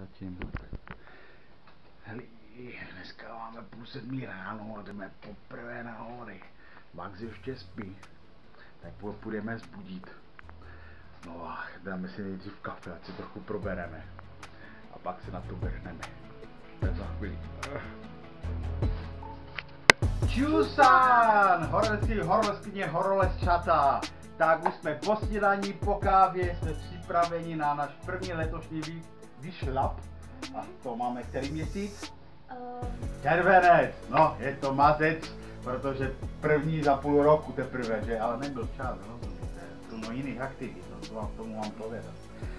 Stačím. Hele, dneska máme půl sedmý ráno a jdeme poprvé na hory. Max ještě spí, tak půjdeme zbudit. No a dáme si nejdřív kafe, ať si trochu probereme. A pak se na to vrhneme. To je za chvíli. Čusan! Horolezky, horolezkyně, horolezčata. Tak už jsme po snídaní, po kávě, jsme připraveni na náš první letošní vý, vyšlap. A to máme který měsíc? Um, Červenec! No, je to mazec, protože první za půl roku teprve, že? Ale nebyl čas, rozumíte? Plno jiných aktivit, no, to vám tomu mám povědat.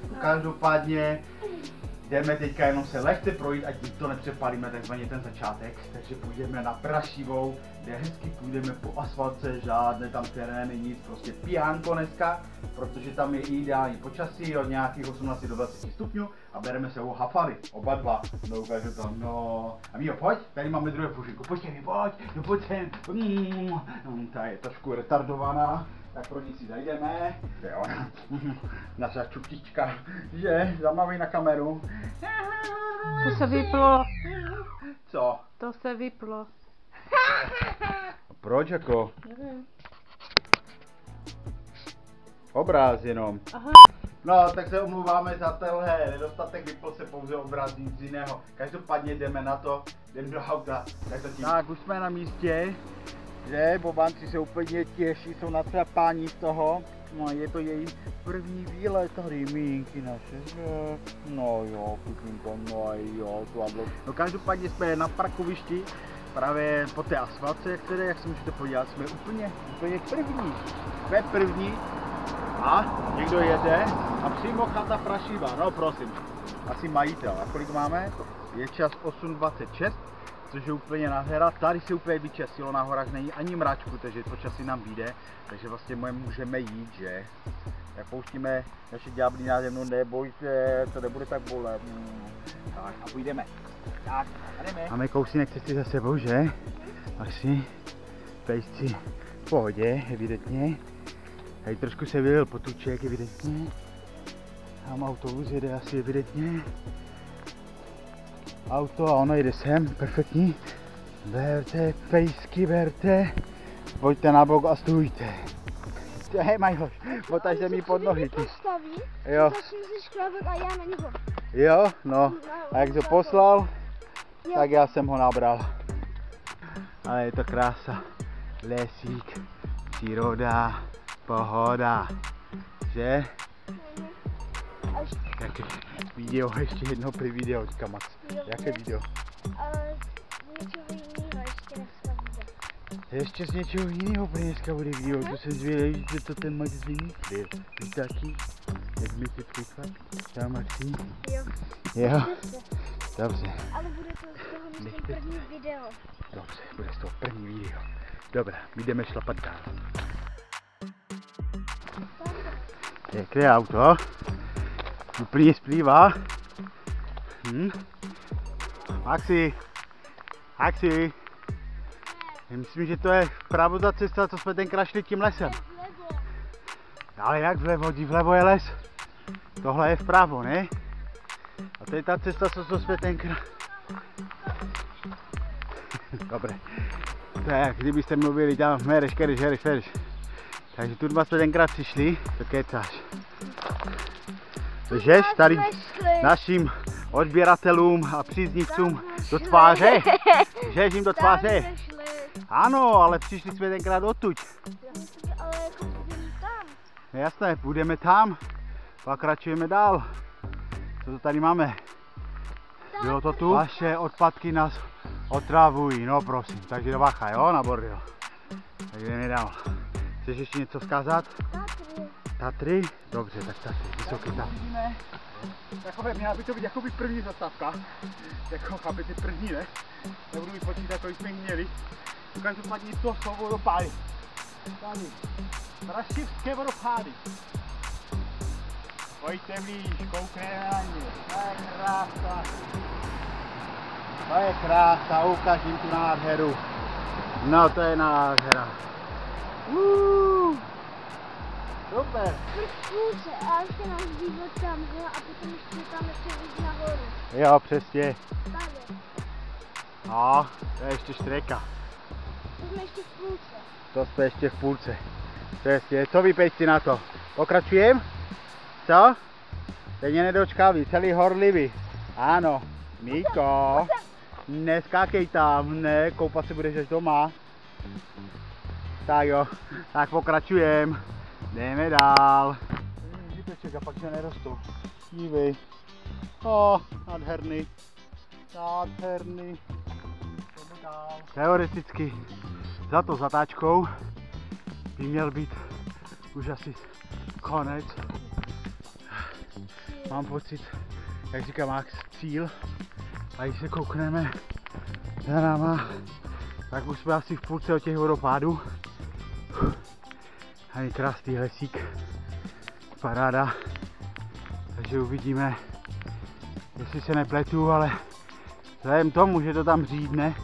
No, každopádně jdeme teďka jenom se lehce projít, ať to nepřepálíme takzvaně ten začátek, takže půjdeme na Prašivou, kde hezky půjdeme po asfaltce, žádné tam terény, nic, prostě pijánko dneska, protože tam je ideální počasí od nějakých 18 do 20 stupňů a bereme se o hafary, oba dva, no ukážu to, no. A Mío, pojď, tady máme druhé pušinku, pojď mi, pojď, no pojď sem, mm, no, ta je trošku retardovaná, tak pro ní si zajdeme, to je ona, naša čupička, že, zamaví na kameru. To se vyplo, Co? to se vyplo. Proč jako? Nevím. Obráz jenom. Aha. No, tak se omluváme za tenhle nedostatek, vypl se pouze obraz, nic jiného. Každopádně jdeme na to, jdeme do auta. Tak, to tím. tak už jsme na místě, že Bobanci se úplně těší, jsou natrapání z toho. No, je to její první výlet tady, mínky naše, že? No jo, kuchinko, no jo, to bylo. No každopádně jsme na parkovišti, právě po té asfaltce, které, jak se můžete podívat, jsme úplně, úplně první. Jsme první, a někdo jede a přímo chata Prašiva, no prosím, asi majitel. A kolik máme? Je čas 8.26, což je úplně nádhera. Tady se úplně vyčasilo, na horách není ani mračku, takže to časy nám vyjde, takže vlastně můžeme jít, že? Tak pouštíme naše ďáblí nade mnou, nebojte, to nebude tak bolet. Tak a půjdeme. Tak, a jdeme. Máme kousínek cesty za sebou, že? Asi pejsci v pohodě, evidentně. Tady trošku se vylil potuček, evidentně. Tam autobus jede asi evidentně. Auto a ono jede sem, perfektní. Berte, pejsky, berte. Pojďte na bok a stůjte. Hej, Majhoš, potaž se mi pod nohy, ty. Jo, začne si škrábek a já na něho. jo, no. A jak to poslal, tak já jsem ho nabral. Ale je to krása. Lesík, příroda, pohoda. Že? Tak video, ještě jedno prý video, říká Max. Jo, Jaké ne. video? ale z něčeho jiného ještě dneska bude. Ještě z něčeho jiného prý dneska bude video, to se zvědějí, že to ten Max vymyslel. Víš taky? Jak mi ty příklad? Čau Maxi. Jo, Jo, dobře, Ale bude to z toho myslím první video. dobře, bude z toho první video. Dobrá, my jdeme šlapat dál. Pěkné auto. Úplně splývá. Hm? Maxi. Maxi. Já Myslím, že to je vpravo ta cesta, co jsme tenkrát šli tím lesem. Ale jak vlevo? Dí vlevo je les. Tohle je vpravo, ne? A to je ta cesta, co jsme tenkrát... Dobré. Tak, kdybyste mluvili tam, mereš, kereš, hereš, hereš. Takže tu jsme tenkrát přišli, to kecáš. Lžeš tady našim odběratelům a příznivcům do tváře? Lžeš jim do tváře? Ano, ale přišli jsme tenkrát ale jako půjdeme tam. No jasné, půjdeme tam, pokračujeme dál. Co to tady máme? Bylo to tu? Vaše odpadky nás otravují, no prosím. Takže do bacha, jo, na bordel. Tak jdeme dál. Chceš ještě něco vzkázat? Tatry. Tatry? Dobře, tak Tatry, vysoké Tatry. Takové, měla by to být jakoby první zastávka. Jako, chápete, první, ne? Nebudu mi počítat, kolik jsme měli. Každopádně to jsou vodopády. Tady. Prašivské vodopády. Pojďte blíž, koukneme na ně. To je krása. To je krása, ukážím tu nádheru. No, to je nádhera. Uh, super. Prkůce a ještě nás vývod tam, že? A potom ještě tam ještě jít nahoru. Jo, přesně. Tady. No, to je ještě štreka. To jsme ještě v půlce. To jsme ještě v půlce. Přesně, co vy pejci na to? Pokračujem? Co? Teď mě nedočkali, celý horlivý. Ano, Míko, neskákej tam, ne, koupat se budeš až doma. Tak jo, tak pokračujem. Jdeme dál. Žiteček a pak že nerostou. Dívej. O, nádherný. Nádherný. Jdeme dál. Teoreticky za to zatáčkou by měl být už asi konec. Mám pocit, jak říká Max, cíl. A když se koukneme za náma, tak už jsme asi v půlce od těch vodopádů. A je krásný lesík. Paráda. Takže uvidíme, jestli se nepletu, ale vzhledem tomu, že to tam řídne,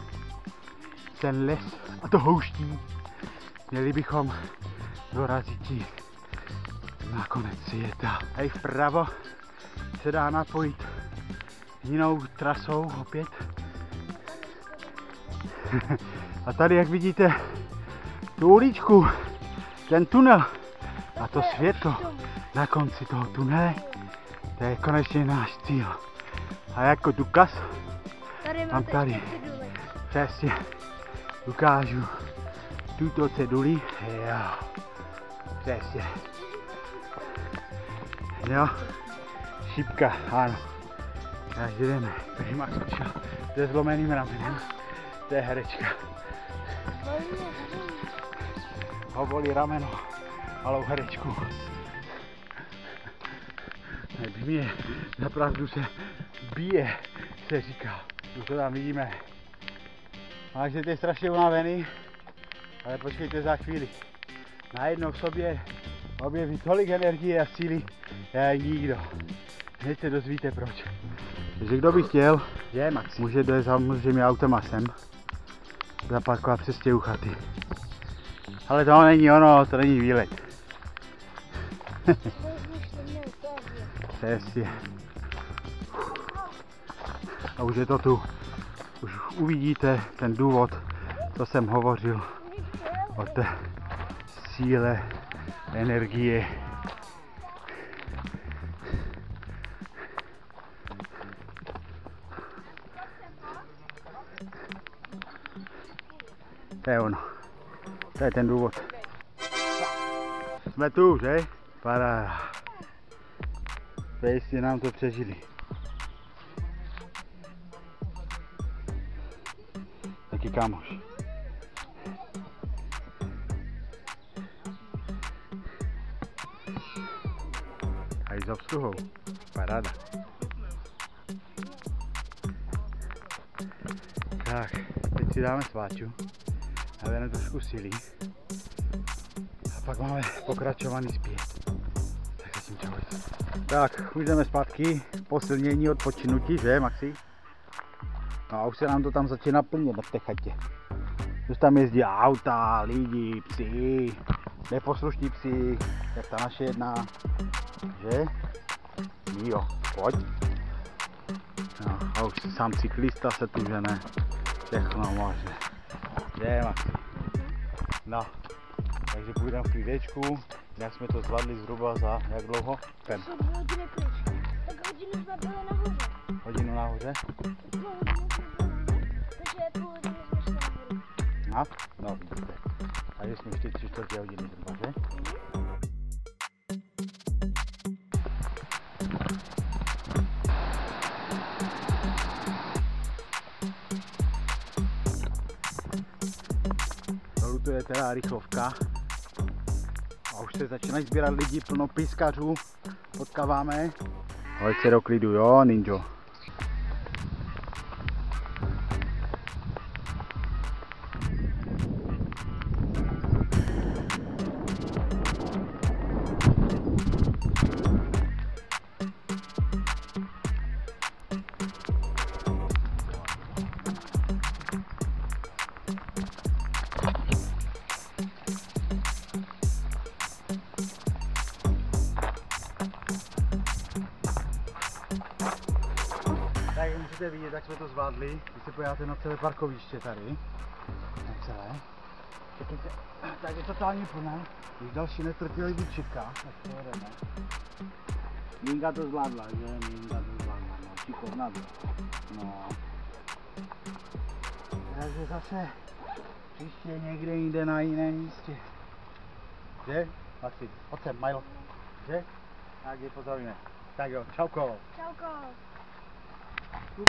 ten les a to houští, měli bychom dorazit na konec světa. Hej vpravo se dá napojit jinou trasou opět. A tady, jak vidíte, tu uličku, ten tunel a to světlo na konci toho tunele, to je konečně náš cíl. A jako důkaz Tady Mám tady. přesně ukážu tuto ceduli. Jo, přesně. Jo, šipka, ano. Takže jdeme. Takže Max přišel se zlomeným ramenem. To je herečka. Ho bolí rameno, malou herečku. Mě napravdu se bije, se říká. Už to tam vidíme. Máš je strašně unavený, ale počkejte za chvíli. Najednou v sobě objeví tolik energie a síly, jak nikdo. Hned se dozvíte proč. Takže kdo by chtěl, je Max. může dojet samozřejmě autem a sem. Zaparkovat přesně u chaty. Ale to není ono, to není výlet. Přesně. A už je to tu. Už uvidíte ten důvod, co jsem hovořil o té síle, energie. To je ono. To je ten důvod. Jsme tu, že? Paráda. Pejsi nám to přežili. Taky kámoš. A i s obsluhou. Paráda. Tak, teď si dáme sváču. A jdeme trošku silí. A pak máme pokračovaný zpět. Tak. Tak, už jdeme zpátky, posilnění, odpočinutí, že Maxi? No a už se nám to tam začíná plnit na té chatě. Už tam jezdí auta, lidi, psi, neposlušní psi, jak ta naše jedna, že? Jo, pojď. No, a už sám cyklista se tu žene, všechno možné. Je Maxi. No, takže půjdeme v klídečku, jak jsme to zvládli zhruba za jak dlouho? Ten. Hodiny pryč. Tak hodinu jsme byli nahoře. Hodinu nahoře? Nahoře. Takže půl hodiny jsme šli nahoru. No, no vidíte. Takže jsme ještě tři čtvrtě hodiny zhruba, že? Dolů to je teda rychlovka. A už se začínají sbírat lidi, plno pískařů. Potkáváme. Hoď se do klidu, jo, ninjo. Můžete vidět, tak jsme to zvládli. Když se podíváte na celé parkoviště tady, na celé, tak je, totálně plné. Když další netrpěli bučitka, tak to jedeme. Minka to zvládla, že? Minka to zvládla, no, šikovná byla. No. Takže zase příště někde jinde na jiném místě. Že? Maxi, pojď sem, Milo. Že? Tak je pozdravíme. Tak jo, čauko. Čauko. খুব